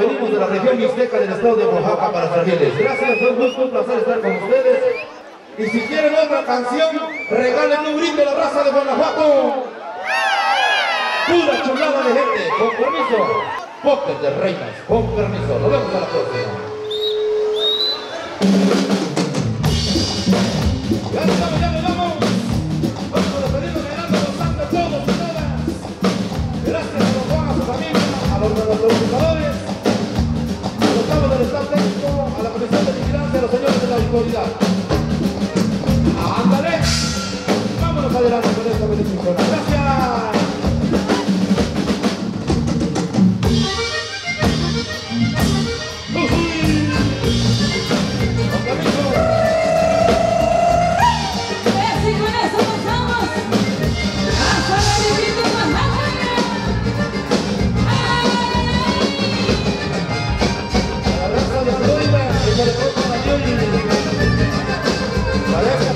venimos de la región mixteca del estado de Oaxaca para servirles. Gracias, fue un gusto, un placer estar con ustedes. Y si quieren otra canción, regalen un grito a la raza de Guanajuato. Pura chulada de gente, con permiso. Póker de reinas, con permiso. Nos vemos a la próxima. Ya nos vamos. Vamos a pedirle ganando los santos todos y todas. Gracias a los Juan, a sus amigos, a los, a autoridad. ¡Ándale! Vámonos adelante con esta venezolana. Gracias.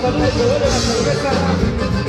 salud, el la cerveza.